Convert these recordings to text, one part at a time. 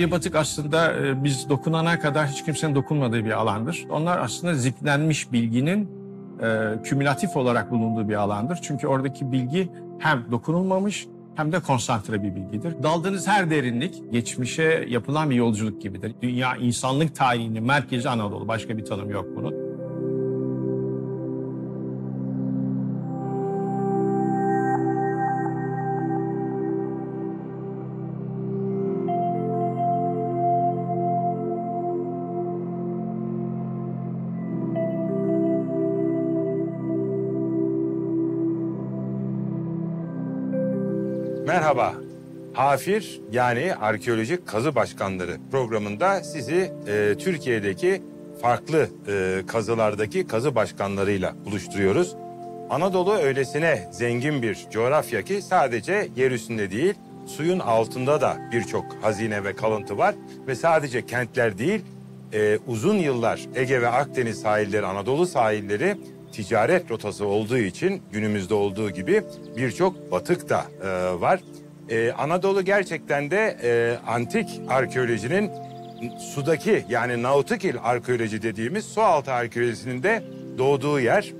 Bir batık aslında e, biz dokunana kadar hiç kimsenin dokunmadığı bir alandır. Onlar aslında ziplenmiş bilginin e, kümülatif olarak bulunduğu bir alandır. Çünkü oradaki bilgi hem dokunulmamış hem de konsantre bir bilgidir. Daldığınız her derinlik geçmişe yapılan bir yolculuk gibidir. Dünya insanlık tarihinin merkezi Anadolu. Başka bir tanım yok bunun. Merhaba. Hafir yani arkeolojik kazı başkanları programında sizi e, Türkiye'deki farklı e, kazılardaki kazı başkanlarıyla buluşturuyoruz. Anadolu öylesine zengin bir coğrafya ki sadece yer üstünde değil, suyun altında da birçok hazine ve kalıntı var. Ve sadece kentler değil, e, uzun yıllar Ege ve Akdeniz sahilleri, Anadolu sahilleri ticaret rotası olduğu için günümüzde olduğu gibi birçok batık da e, var. E, Anadolu gerçekten de e, antik arkeolojinin sudaki yani nautikal arkeoloji dediğimiz su altı arkeolojisinin de doğduğu yer.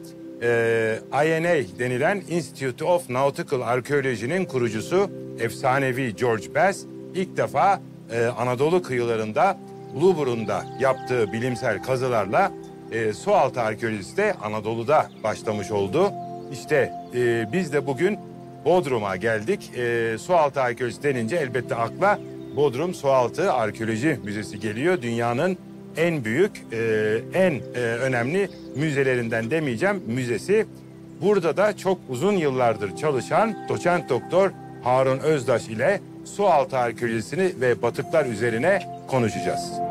E, INA denilen Institute of Nautical Archaeology'nin kurucusu efsanevi George Bass ilk defa e, Anadolu kıyılarında Blueburun'da yaptığı bilimsel kazılarla e, sualtı arkeolojisi de Anadolu'da başlamış oldu. İşte e, biz de bugün Bodrum'a geldik. E, sualtı arkeolojisi denince elbette akla Bodrum Sualtı Arkeoloji Müzesi geliyor. Dünyanın en büyük, e, en e, önemli müzelerinden demeyeceğim müzesi. Burada da çok uzun yıllardır çalışan doçent doktor Harun Özdaş ile sualtı arkeolojisini ve batıklar üzerine konuşacağız.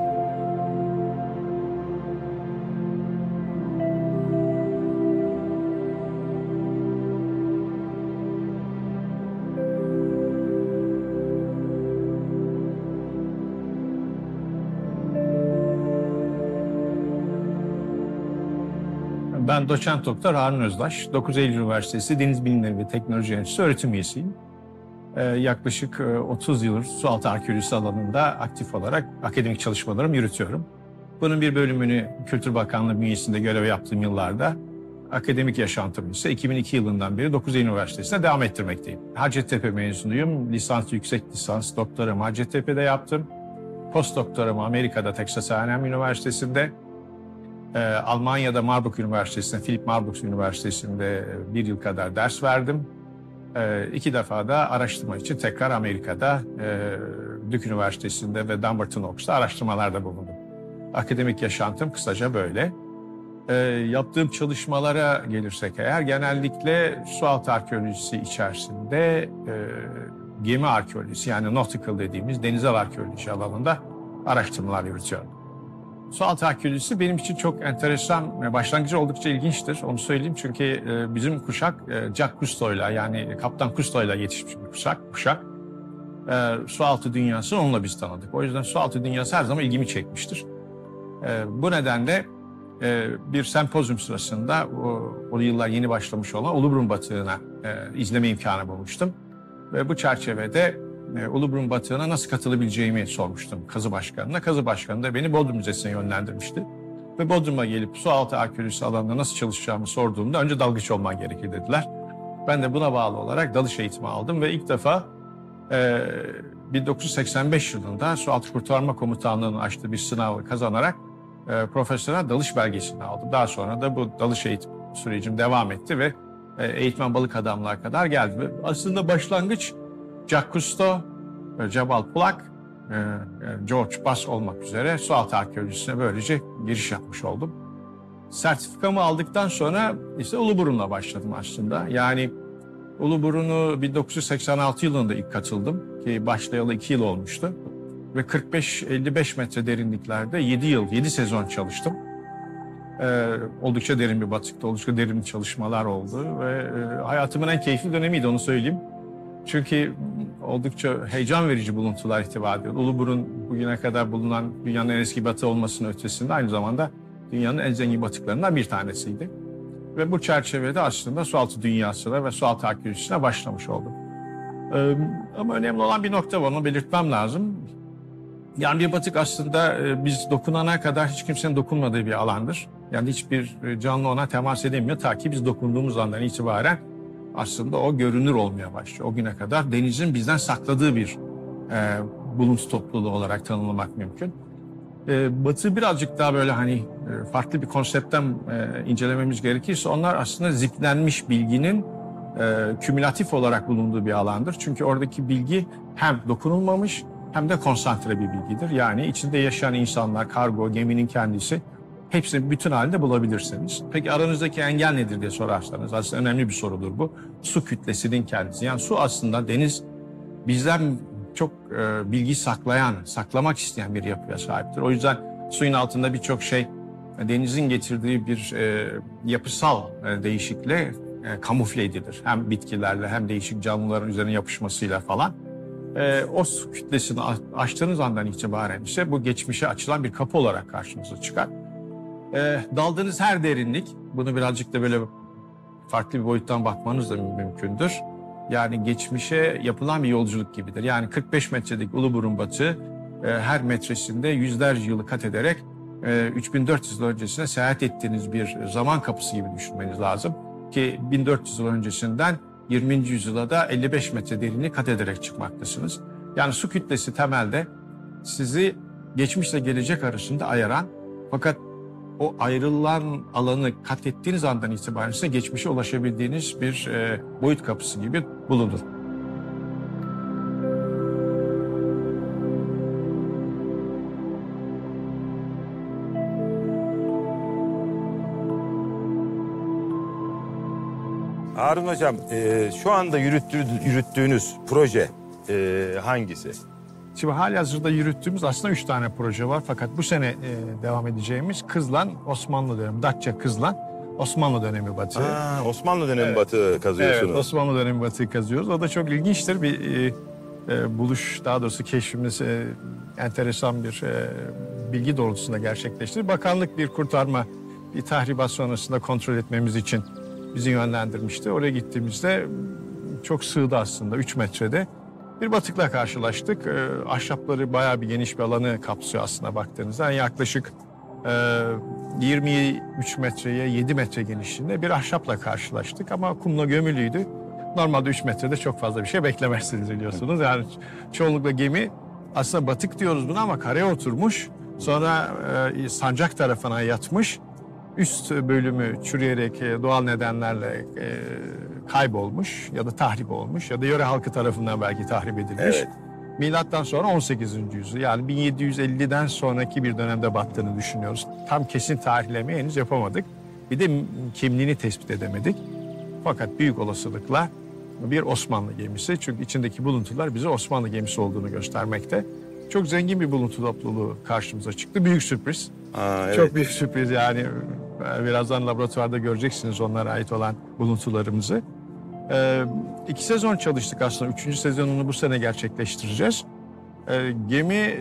Doçent doktor Harun Özdaş. 9 Eylül Üniversitesi Deniz Bilimleri ve Teknoloji Enstitüsü öğretim üyesiyim. Ee, yaklaşık e, 30 yıldır sualtı arkeolojisi alanında aktif olarak akademik çalışmalarımı yürütüyorum. Bunun bir bölümünü Kültür Bakanlığı bünyesinde görev yaptığım yıllarda akademik yaşantımı ise 2002 yılından beri 9 Eylül Üniversitesi'nde devam ettirmekteyim. Hacettepe mezunuyum. Lisans, yüksek lisans, doktoramı Hacettepe'de yaptım. Post doktoramı Amerika'da Texas A&M Üniversitesi'nde ee, Almanya'da Marburg Üniversitesi'nde, Philip Marburg Üniversitesi'nde bir yıl kadar ders verdim. Ee, iki defa da araştırma için tekrar Amerika'da e, Duke Üniversitesi'nde ve Dumbarton Oaks'ta araştırmalarda bulundum. Akademik yaşantım kısaca böyle. Ee, yaptığım çalışmalara gelirsek eğer genellikle sualtı arkeolojisi içerisinde e, gemi arkeolojisi yani nautical dediğimiz denizel arkeoloji alanında araştırmalar yürütüyorum. Sualtı arkeolojisi benim için çok enteresan, başlangıcı oldukça ilginçtir. Onu söyleyeyim çünkü e, bizim kuşak e, Jack Cousteau'yla yani Kaptan Cousteau'yla yetişmiş bir kuşak. kuşak. E, sualtı dünyasını onunla biz tanıdık. O yüzden sualtı dünyası her zaman ilgimi çekmiştir. Bu nedenle bir sempozyum sırasında o, o yıllar yeni başlamış olan Uluburun batığına izleme imkanı bulmuştum. Ve bu çerçevede e, Uluburun Batığı'na nasıl katılabileceğimi sormuştum kazı başkanına. Kazı başkanı da beni Bodrum Müzesi'ne yönlendirmişti. Ve Bodrum'a gelip sualtı arkeolojisi alanında nasıl çalışacağımı sorduğumda önce dalgıç olman gerekir dediler. Ben de buna bağlı olarak dalış eğitimi aldım ve ilk defa e, 1985 yılında Sualtı Kurtarma Komutanlığı'nın açtığı bir sınavı kazanarak e, profesyonel dalış belgesini aldım. Daha sonra da bu dalış eğitim sürecim devam etti ve e, eğitmen balık adamlar kadar geldi. Aslında başlangıç Jack Cousteau, Jabal Plak, e, e, George Bass olmak üzere sualtı arkeolojisine böylece giriş yapmış oldum. Sertifikamı aldıktan sonra işte Uluburun'la başladım aslında. Yani Uluburun'u 1986 yılında ilk katıldım ki başlayalı 2 yıl olmuştu. Ve 45-55 metre derinliklerde 7 yıl, 7 sezon çalıştım. Ee, oldukça derin bir batıkta, oldukça derin çalışmalar oldu ve e, hayatımın en keyifli dönemiydi onu söyleyeyim. Çünkü oldukça heyecan verici buluntular ihtiva ediyor. Uluburun bugüne kadar bulunan dünyanın en eski batı olmasının ötesinde aynı zamanda dünyanın en zengin batıklarından bir tanesiydi. Ve bu çerçevede aslında sualtı dünyasına ve sualtı arkeolojisine başlamış oldum. Ee, ama önemli olan bir nokta var, onu belirtmem lazım. Yani bir batık aslında biz dokunana kadar hiç kimsenin dokunmadığı bir alandır. Yani hiçbir canlı ona temas edemiyor ta ki biz dokunduğumuz andan itibaren aslında o görünür olmaya başlıyor. O güne kadar denizin bizden sakladığı bir e, buluntu topluluğu olarak tanımlamak mümkün. E, batı birazcık daha böyle hani e, farklı bir konseptten e, incelememiz gerekirse onlar aslında ziplenmiş bilginin e, kümülatif olarak bulunduğu bir alandır. Çünkü oradaki bilgi hem dokunulmamış hem de konsantre bir bilgidir. Yani içinde yaşayan insanlar, kargo, geminin kendisi hepsini bütün halde bulabilirsiniz. Peki aranızdaki engel nedir diye sorarsanız aslında önemli bir sorudur bu. Su kütlesinin kendisi. Yani su aslında deniz bizden çok e, bilgi saklayan, saklamak isteyen bir yapıya sahiptir. O yüzden suyun altında birçok şey denizin getirdiği bir e, yapısal e, değişikle e, kamufle edilir. Hem bitkilerle hem değişik canlıların üzerine yapışmasıyla falan. E, o su kütlesini a- aştığınız andan itibaren ise bu geçmişe açılan bir kapı olarak karşınıza çıkar. E, daldığınız her derinlik, bunu birazcık da böyle farklı bir boyuttan bakmanız da mümkündür. Yani geçmişe yapılan bir yolculuk gibidir. Yani 45 metrelik Uluburun batı e, her metresinde yüzlerce yılı kat ederek e, 3400 yıl öncesine seyahat ettiğiniz bir zaman kapısı gibi düşünmeniz lazım. Ki 1400 yıl öncesinden 20. yüzyıla da 55 metre derinliği kat ederek çıkmaktasınız. Yani su kütlesi temelde sizi geçmişle gelecek arasında ayıran fakat o ayrılan alanı kat ettiğiniz andan itibaren ise geçmişe ulaşabildiğiniz bir e, boyut kapısı gibi bulunur. Harun Hocam e, şu anda yürüttüğü, yürüttüğünüz proje e, hangisi? Şimdi halihazırda yürüttüğümüz aslında üç tane proje var. Fakat bu sene e, devam edeceğimiz Kızlan Osmanlı dönemi, Datça Kızlan Osmanlı dönemi batı. Aa, Osmanlı dönemi Evet. batı kazıyorsunuz. Evet, Osmanlı dönemi batıyı kazıyoruz. O da çok ilginçtir. Bir e, e, buluş, daha doğrusu keşfimiz e, enteresan bir e, bilgi doğrultusunda gerçekleşti. Bakanlık bir kurtarma, bir tahribat sonrasında kontrol etmemiz için bizi yönlendirmişti. Oraya gittiğimizde çok sığdı aslında, 3 metrede. Bir batıkla karşılaştık. E, ahşapları bayağı bir geniş bir alanı kapsıyor aslında baktığınızda. Yani yaklaşık e, 23 metreye 7 metre genişliğinde bir ahşapla karşılaştık ama kumla gömülüydü. Normalde 3 metrede çok fazla bir şey beklemezsiniz biliyorsunuz. Yani çoğunlukla gemi aslında batık diyoruz buna ama karaya oturmuş. Sonra e, sancak tarafına yatmış. Üst bölümü çürüyerek e, doğal nedenlerle e, kaybolmuş ya da tahrip olmuş ya da yöre halkı tarafından belki tahrip edilmiş. Evet. Milattan sonra 18. yüzyıl yani 1750'den sonraki bir dönemde battığını düşünüyoruz. Tam kesin tarihlemeyi henüz yapamadık. Bir de kimliğini tespit edemedik. Fakat büyük olasılıkla bir Osmanlı gemisi. Çünkü içindeki buluntular bize Osmanlı gemisi olduğunu göstermekte. Çok zengin bir buluntu topluluğu karşımıza çıktı. Büyük sürpriz. Aa, evet. Çok büyük sürpriz yani. Birazdan laboratuvarda göreceksiniz onlara ait olan buluntularımızı. Ee, iki sezon çalıştık aslında. Üçüncü sezonunu bu sene gerçekleştireceğiz. Ee, gemi e,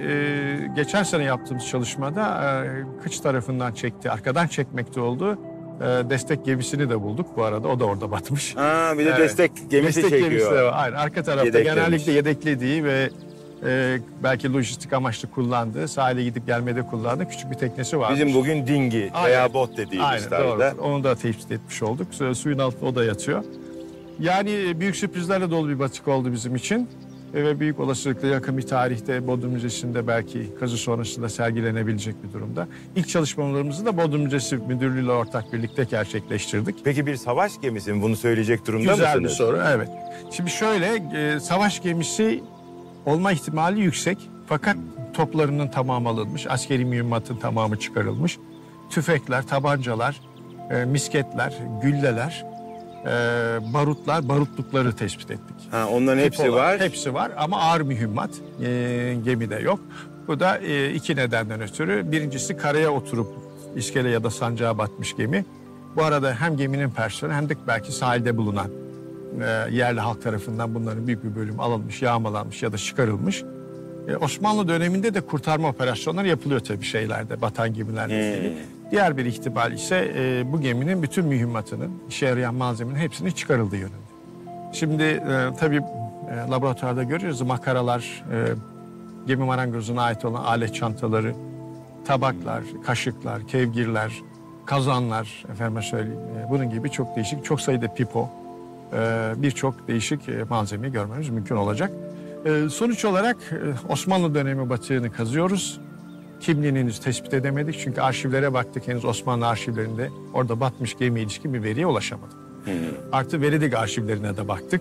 geçen sene yaptığımız çalışmada e, kıç tarafından çekti, arkadan çekmekte oldu. E, destek gemisini de bulduk bu arada. O da orada batmış. Aa, bir de Evet. destek gemisi destek çekiyor. gemisi de var. Aynen, arka tarafta Yedeklemiş. genellikle yedeklediği ve e, belki lojistik amaçlı kullandığı, sahile gidip gelmede kullandığı küçük bir teknesi var. Bizim bugün dingi Aynen. veya bot dediğimiz Aynen tarzda. doğru. Onu da tespit etmiş olduk. Su- Suyun altında o da yatıyor. Yani büyük sürprizlerle dolu bir batık oldu bizim için. E, Ve büyük olasılıkla yakın bir tarihte Bodrum Müzesi'nde belki kazı sonrasında sergilenebilecek bir durumda. İlk çalışmalarımızı da Bodrum Müzesi Müdürlüğü ile ortak birlikte gerçekleştirdik. Peki bir savaş gemisi mi? Bunu söyleyecek durumda Güzel mısınız? bir soru, evet. Şimdi şöyle, e, savaş gemisi olma ihtimali yüksek. Fakat toplarının tamamı alınmış, askeri mühimmatın tamamı çıkarılmış. Tüfekler, tabancalar, e, misketler, gülleler, e, barutlar, barutlukları tespit ettik. Ha, onların hepsi Tip olarak var. Hepsi var ama ağır mühimmat e, gemide yok. Bu da e, iki nedenden ötürü. Birincisi karaya oturup iskele ya da sancağa batmış gemi. Bu arada hem geminin personeli hem de belki sahilde bulunan e, yerli halk tarafından bunların büyük bir bölümü alınmış, yağmalanmış ya da çıkarılmış. E, Osmanlı döneminde de kurtarma operasyonları yapılıyor tabii şeylerde, batan gemilerle ilgili. Diğer bir ihtimal ise e, bu geminin bütün mühimmatının, işe yarayan malzemenin hepsinin çıkarıldığı yönünde. Şimdi e, tabii e, laboratuvarda görüyoruz makaralar, e, gemi marangozuna ait olan alet çantaları, tabaklar, kaşıklar, kevgirler, kazanlar, efendime söyleyeyim. e, bunun gibi çok değişik, çok sayıda pipo, e, birçok değişik e, malzemeyi görmemiz mümkün olacak. E, sonuç olarak e, Osmanlı dönemi batığını kazıyoruz. Kimliğini henüz tespit edemedik çünkü arşivlere baktık henüz Osmanlı arşivlerinde orada batmış gemiye ilişkin bir veriye ulaşamadık. Artı Venedik arşivlerine de baktık.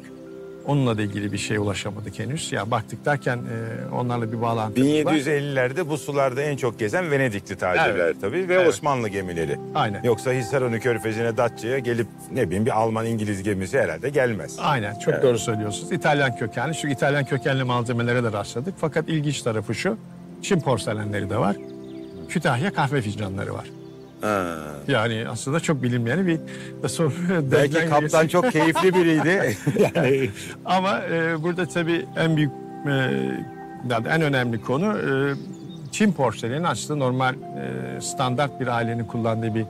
Onunla da ilgili bir şeye ulaşamadık henüz. Ya baktık derken e, onlarla bir bağlantı var. 1750'lerde bu sularda en çok gezen Venedikli tacirler Evet. tabii ve Evet. Osmanlı gemileri. Aynen. Yoksa Hisarönü Körfezi'ne Datça'ya gelip ne bileyim bir Alman İngiliz gemisi herhalde gelmez. Aynen çok doğru söylüyorsunuz. İtalyan kökenli. Şu İtalyan kökenli malzemelere de rastladık. Fakat ilginç tarafı şu. Çin porselenleri de var. Kütahya kahve fincanları var. Yani aslında çok bilinmeyen bir soru. Belki kaptan çok keyifli biriydi. yani Ama e, burada tabii en büyük, e, yani en önemli konu e, Çin porseleni aslında normal e, standart bir ailenin kullandığı bir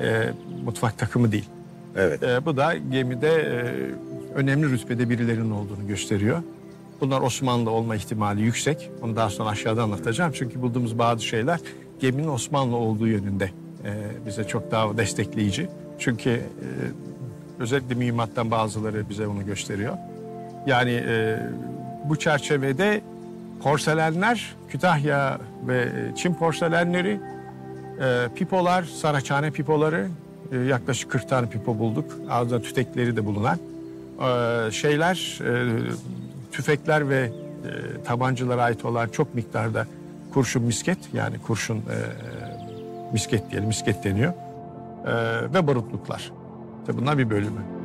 e, mutfak takımı değil. evet. E, bu da gemide e, önemli rütbede birilerinin olduğunu gösteriyor. Bunlar Osmanlı olma ihtimali yüksek. Onu daha sonra aşağıda anlatacağım. Çünkü bulduğumuz bazı şeyler geminin Osmanlı olduğu yönünde e, bize çok daha destekleyici. Çünkü e, özellikle mühimmattan bazıları bize onu gösteriyor. Yani e, bu çerçevede porselenler, Kütahya ve Çin porselenleri, e, pipolar, Saraçhane pipoları, e, yaklaşık 40 tane pipo bulduk. Ağızda tütekleri de bulunan. E, şeyler, e, tüfekler ve e, tabancalara ait olan çok miktarda kurşun misket, yani kurşun e, misket diyelim, misket deniyor. E, ve barutluklar. Tabii bunlar bir bölümü.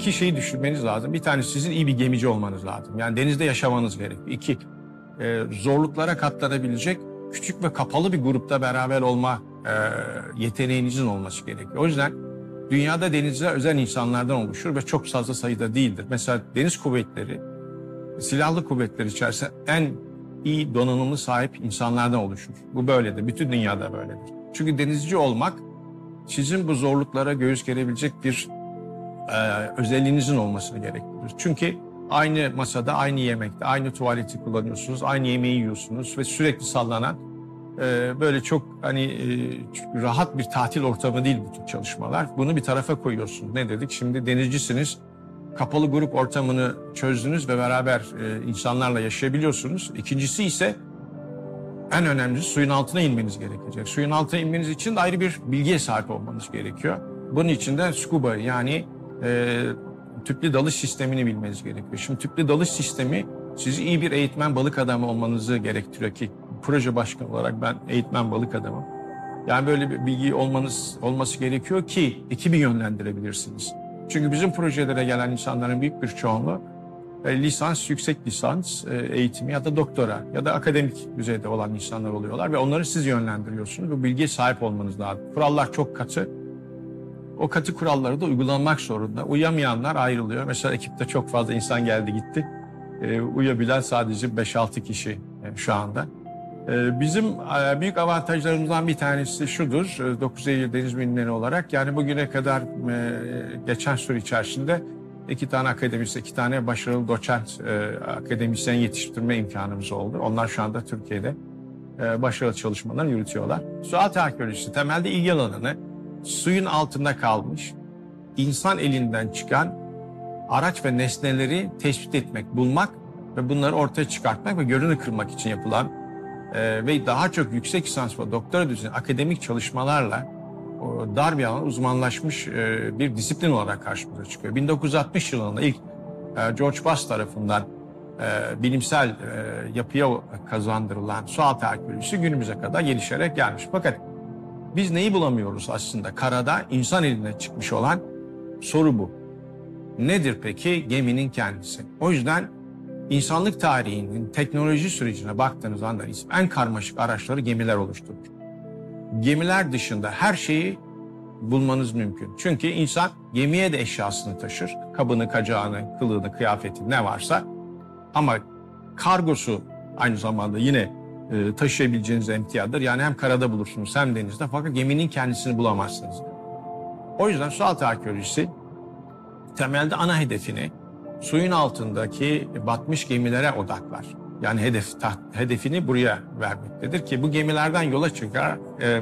İki şeyi düşünmeniz lazım. Bir tanesi sizin iyi bir gemici olmanız lazım. Yani denizde yaşamanız gerekiyor. İki, e, zorluklara katlanabilecek küçük ve kapalı bir grupta beraber olma e, yeteneğinizin olması gerekiyor. O yüzden dünyada denizciler özel insanlardan oluşur ve çok fazla sayıda değildir. Mesela deniz kuvvetleri, silahlı kuvvetler içerisinde en iyi donanımlı sahip insanlardan oluşur. Bu böyledir. Bütün dünyada böyledir. Çünkü denizci olmak sizin bu zorluklara göğüs gerebilecek bir e, özelliğinizin olmasını gerektirir. Çünkü aynı masada, aynı yemekte, aynı tuvaleti kullanıyorsunuz, aynı yemeği yiyorsunuz ve sürekli sallanan e, böyle çok hani e, rahat bir tatil ortamı değil bu tür çalışmalar. Bunu bir tarafa koyuyorsunuz. Ne dedik? Şimdi denizcisiniz. Kapalı grup ortamını çözdünüz ve beraber e, insanlarla yaşayabiliyorsunuz. İkincisi ise en önemlisi suyun altına inmeniz gerekecek. Suyun altına inmeniz için de ayrı bir bilgiye sahip olmanız gerekiyor. Bunun için de scuba yani e, tüplü dalış sistemini bilmeniz gerekiyor. Şimdi tüplü dalış sistemi sizi iyi bir eğitmen balık adamı olmanızı gerektiriyor ki proje başkanı olarak ben eğitmen balık adamım. Yani böyle bir bilgi olmanız olması gerekiyor ki ekibi yönlendirebilirsiniz. Çünkü bizim projelere gelen insanların büyük bir çoğunluğu e, lisans, yüksek lisans e, eğitimi ya da doktora ya da akademik düzeyde olan insanlar oluyorlar ve onları siz yönlendiriyorsunuz. Bu bilgiye sahip olmanız lazım. Kurallar çok katı. O katı kuralları da uygulanmak zorunda. Uyamayanlar ayrılıyor. Mesela ekipte çok fazla insan geldi gitti. E, uyabilen sadece 5-6 kişi e, şu anda. E, bizim e, büyük avantajlarımızdan bir tanesi şudur. E, 9 Eylül Deniz Bilimleri olarak yani bugüne kadar e, geçen süre içerisinde iki tane akademisyen, iki tane başarılı doçent e, akademisyen yetiştirme imkanımız oldu. Onlar şu anda Türkiye'de e, başarılı çalışmalar yürütüyorlar. Suat arkeolojisi temelde ilgi alanını suyun altında kalmış, insan elinden çıkan araç ve nesneleri tespit etmek, bulmak ve bunları ortaya çıkartmak ve görünü kırmak için yapılan e, ve daha çok yüksek lisans ve doktora düzeyinde akademik çalışmalarla o dar bir alan uzmanlaşmış e, bir disiplin olarak karşımıza çıkıyor. 1960 yılında ilk e, George Bass tarafından e, bilimsel e, yapıya kazandırılan sualtı arkeolojisi günümüze kadar gelişerek gelmiş. Fakat biz neyi bulamıyoruz aslında? Karada insan eline çıkmış olan soru bu. Nedir peki geminin kendisi? O yüzden insanlık tarihinin teknoloji sürecine baktığınız anda en karmaşık araçları gemiler oluşturur. Gemiler dışında her şeyi bulmanız mümkün. Çünkü insan gemiye de eşyasını taşır. Kabını, kacağını, kılığını, kıyafeti ne varsa. Ama kargosu aynı zamanda yine e, taşıyabileceğiniz emtiadır. Yani hem karada bulursunuz hem denizde fakat geminin kendisini bulamazsınız. O yüzden sualtı arkeolojisi temelde ana hedefini suyun altındaki batmış gemilere odaklar. Yani hedef taht, hedefini buraya vermektedir ki bu gemilerden yola çıkar e,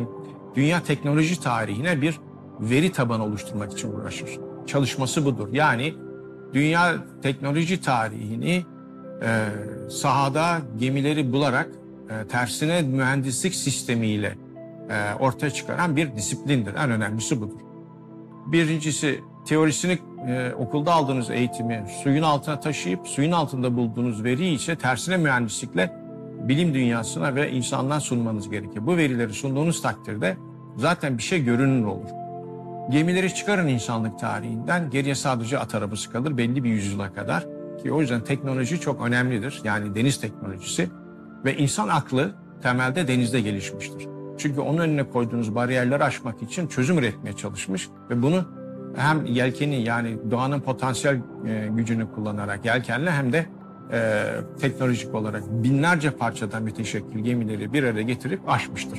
dünya teknoloji tarihine bir veri tabanı oluşturmak için uğraşır. Çalışması budur. Yani dünya teknoloji tarihini e, sahada gemileri bularak e, tersine mühendislik sistemiyle e, ortaya çıkaran bir disiplindir. En önemlisi budur. Birincisi teorisini e, okulda aldığınız eğitimi suyun altına taşıyıp suyun altında bulduğunuz veriyi ise tersine mühendislikle bilim dünyasına ve insanlığa sunmanız gerekir. Bu verileri sunduğunuz takdirde zaten bir şey görünür olur. Gemileri çıkarın insanlık tarihinden geriye sadece at arabası kalır belli bir yüzyıla kadar. Ki o yüzden teknoloji çok önemlidir. Yani deniz teknolojisi ve insan aklı temelde denizde gelişmiştir. Çünkü onun önüne koyduğunuz bariyerleri aşmak için çözüm üretmeye çalışmış ve bunu hem yelkeni yani doğanın potansiyel e, gücünü kullanarak yelkenle hem de e, teknolojik olarak binlerce parçadan müteşekkil gemileri bir araya getirip aşmıştır.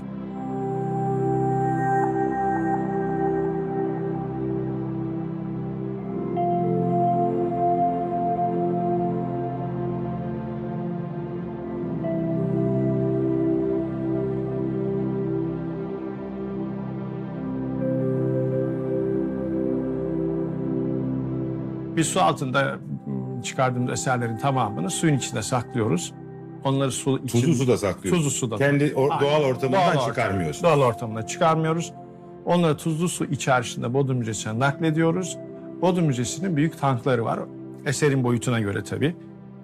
Biz su altında ıı, çıkardığımız eserlerin tamamını suyun içinde saklıyoruz. Onları su için, Tuzlu suda saklıyorsunuz. Tuzlu suda. Kendi or- Aynen. doğal ortamından Doğal çıkarmıyorsun. Doğal ortamına çıkarmıyoruz. Onları tuzlu su içerisinde Bodrum Müzesi'ne naklediyoruz. Bodrum Müzesi'nin büyük tankları var. Eserin boyutuna göre tabii.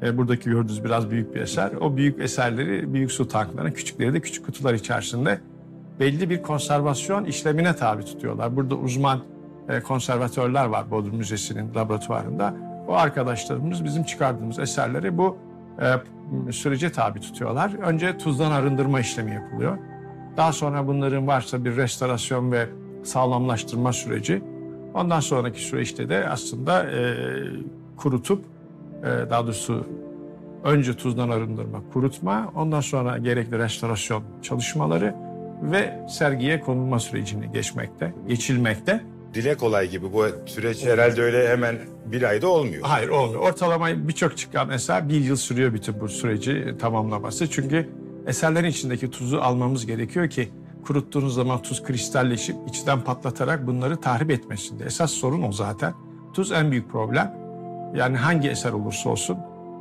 E, buradaki gördüğünüz biraz büyük bir eser. O büyük eserleri büyük su tanklarına, küçükleri de küçük kutular içerisinde belli bir konservasyon işlemine tabi tutuyorlar. Burada uzman konservatörler var Bodrum Müzesi'nin laboratuvarında. O arkadaşlarımız bizim çıkardığımız eserleri bu e, sürece tabi tutuyorlar. Önce tuzdan arındırma işlemi yapılıyor. Daha sonra bunların varsa bir restorasyon ve sağlamlaştırma süreci. Ondan sonraki süreçte de aslında e, kurutup e, daha doğrusu önce tuzdan arındırma, kurutma, ondan sonra gerekli restorasyon çalışmaları ve sergiye konulma sürecini geçmekte, geçilmekte. Dile kolay gibi bu süreç herhalde öyle hemen bir ayda olmuyor. Hayır olmuyor. Ortalama birçok çıkan eser bir yıl sürüyor bütün bu süreci tamamlaması. Çünkü eserlerin içindeki tuzu almamız gerekiyor ki kuruttuğunuz zaman tuz kristalleşip içten patlatarak bunları tahrip etmesin diye. Esas sorun o zaten. Tuz en büyük problem. Yani hangi eser olursa olsun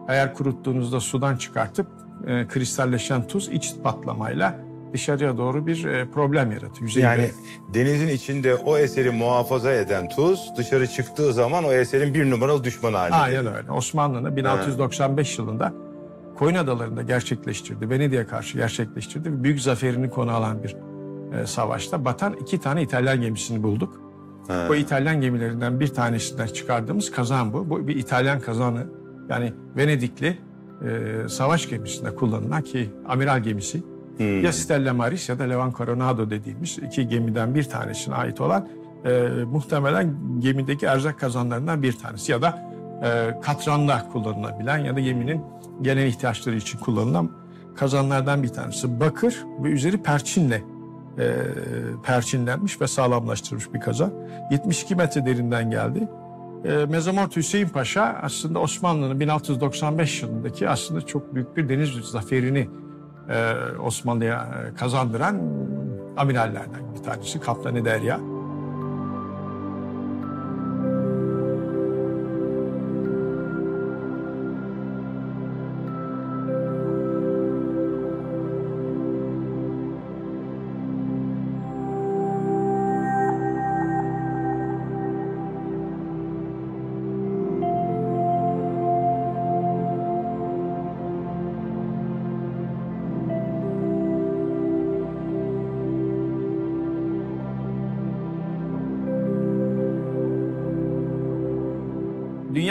eğer kuruttuğunuzda sudan çıkartıp e, kristalleşen tuz iç patlamayla dışarıya doğru bir e, problem yaratıyor. Yüzeyde. Yani denizin içinde o eseri muhafaza eden tuz dışarı çıktığı zaman o eserin bir numaralı düşmanı haline. Aynen öyle. Osmanlı'nın 1695 yılında Koyun Adaları'nda gerçekleştirdi. Venedik'e karşı gerçekleştirdi. Büyük zaferini konu alan bir e, savaşta batan iki tane İtalyan gemisini bulduk. Ha. Bu İtalyan gemilerinden bir tanesinden çıkardığımız kazan bu. Bu bir İtalyan kazanı. Yani Venedikli e, savaş gemisinde kullanılan ki amiral gemisi. Hmm. Ya Stella Maris ya da Levan Coronado dediğimiz iki gemiden bir tanesine ait olan e, muhtemelen gemideki erzak kazanlarından bir tanesi ya da e, katranla kullanılabilen ya da geminin genel ihtiyaçları için kullanılan kazanlardan bir tanesi. Bakır ve üzeri perçinle e, perçinlenmiş ve sağlamlaştırılmış bir kazan. 72 metre derinden geldi. E, Mezamort Hüseyin Paşa aslında Osmanlı'nın 1695 yılındaki aslında çok büyük bir deniz zaferini Osmanlı'ya e, kazandıran amirallerden bir tanesi Kaptanı Derya.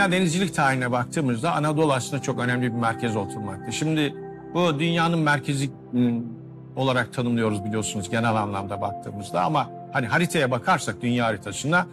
Dünya denizcilik tarihine baktığımızda Anadolu aslında çok önemli bir merkez oturmakta. Şimdi bu dünyanın merkezi m, olarak tanımlıyoruz biliyorsunuz genel anlamda baktığımızda ama hani haritaya bakarsak dünya haritasına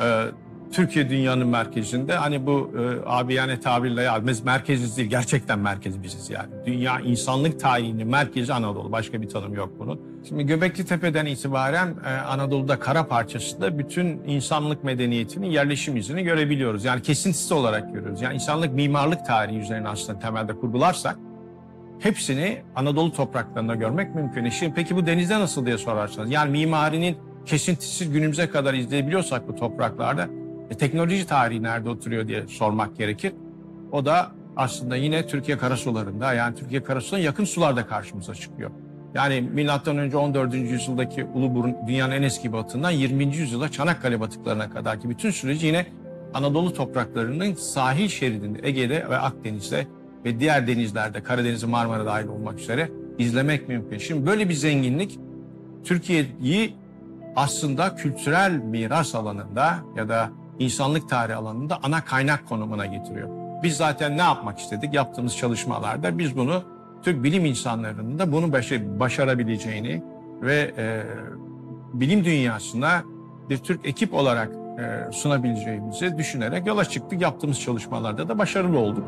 e, Türkiye dünyanın merkezinde hani bu e, abiyane tabirle ya biz merkeziz değil gerçekten merkez biziz yani. Dünya insanlık tarihinin merkezi Anadolu başka bir tanım yok bunun. Şimdi Göbekli Tepe'den itibaren e, Anadolu'da kara parçasında bütün insanlık medeniyetinin yerleşim izini görebiliyoruz. Yani kesintisiz olarak görüyoruz. Yani insanlık mimarlık tarihi üzerine aslında temelde kurgularsak hepsini Anadolu topraklarında görmek mümkün. E Şimdi peki bu denizde nasıl diye sorarsanız. Yani mimarinin kesintisiz günümüze kadar izleyebiliyorsak bu topraklarda e, teknoloji tarihi nerede oturuyor diye sormak gerekir. O da aslında yine Türkiye karasularında yani Türkiye karasularına yakın sularda karşımıza çıkıyor. Yani milattan önce 14. yüzyıldaki Uluburun dünyanın en eski batığından 20. yüzyılda Çanakkale batıklarına kadar ki bütün süreci yine Anadolu topraklarının sahil şeridinde Ege'de ve Akdeniz'de ve diğer denizlerde Karadeniz, Marmara dahil olmak üzere izlemek mümkün. Şimdi böyle bir zenginlik Türkiye'yi aslında kültürel miras alanında ya da insanlık tarihi alanında ana kaynak konumuna getiriyor. Biz zaten ne yapmak istedik yaptığımız çalışmalarda biz bunu Türk bilim insanlarının da bunu başa- başarabileceğini ve e, bilim dünyasına bir Türk ekip olarak e, sunabileceğimizi düşünerek yola çıktık. Yaptığımız çalışmalarda da başarılı olduk.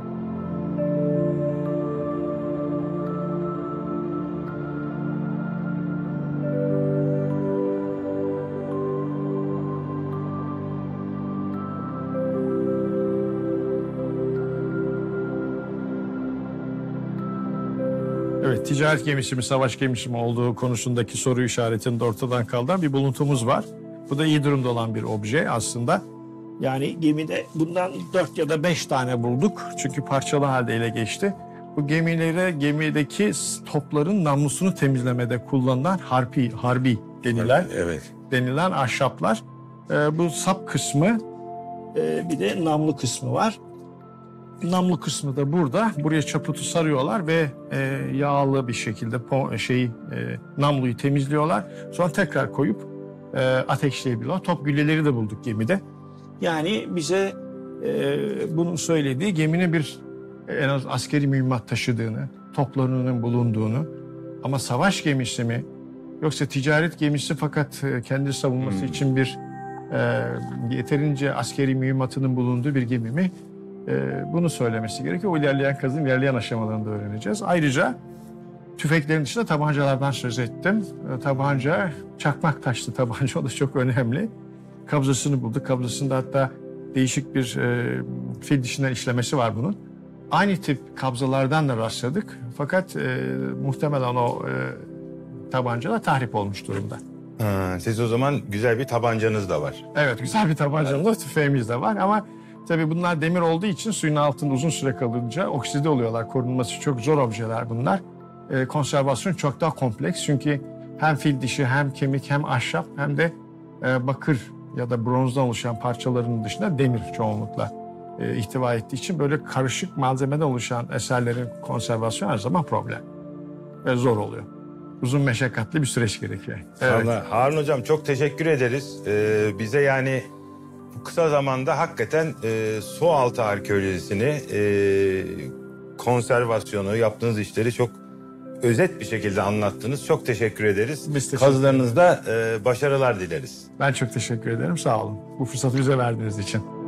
Evet, ticaret gemisi mi, savaş gemisi mi olduğu konusundaki soru işaretini de ortadan kaldıran bir buluntumuz var. Bu da iyi durumda olan bir obje aslında. Yani gemide bundan dört ya da beş tane bulduk. Çünkü parçalı halde ele geçti. Bu gemilere gemideki topların namlusunu temizlemede kullanılan harpi, harbi denilen Evet. denilen ahşaplar. Ee, bu sap kısmı e, bir de namlu kısmı var. Namlu kısmı da burada. Buraya çaputu sarıyorlar ve e, yağlı bir şekilde şeyi e, namluyu temizliyorlar. Sonra tekrar koyup e, ateşleyebiliyorlar. Top gülleleri de bulduk gemide. Yani bize e, bunun söylediği geminin bir en az askeri mühimmat taşıdığını, toplarının bulunduğunu ama savaş gemisi mi yoksa ticaret gemisi fakat e, kendi savunması Hmm. için bir e, yeterince askeri mühimmatının bulunduğu bir gemi mi? E, bunu söylemesi gerekiyor. O ilerleyen kazın ilerleyen aşamalarında öğreneceğiz. Ayrıca tüfeklerin dışında tabancalardan söz ettim. E, tabanca, çakmak taşlı tabanca o da çok önemli. Kabzasını bulduk. Kabzasında hatta değişik bir e, fil dişinden işlemesi var bunun. Aynı tip kabzalardan da rastladık. Fakat e, muhtemelen o e, tabancalar tahrip olmuş durumda. Ha, siz o zaman güzel bir tabancanız da var. Evet güzel bir tabancamız da tüfeğimiz de var ama tabii bunlar demir olduğu için suyun altında uzun süre kalınca okside oluyorlar. Korunması çok zor objeler bunlar. Ee, konservasyon çok daha kompleks çünkü hem fil dişi hem kemik hem ahşap hem de e, bakır ya da bronzdan oluşan parçaların dışında demir çoğunlukla e, ihtiva ettiği için böyle karışık malzemeden oluşan eserlerin konservasyonu her zaman problem ve zor oluyor. Uzun meşakkatli bir süreç gerekiyor. Evet. Harun Hocam çok teşekkür ederiz. Ee, bize yani kısa zamanda hakikaten e, su altı arkeolojisini, e, konservasyonu, yaptığınız işleri çok özet bir şekilde anlattınız. Çok teşekkür ederiz. Biz teşekkür Kazılarınızda e, başarılar dileriz. Ben çok teşekkür ederim. Sağ olun. Bu fırsatı bize verdiğiniz için.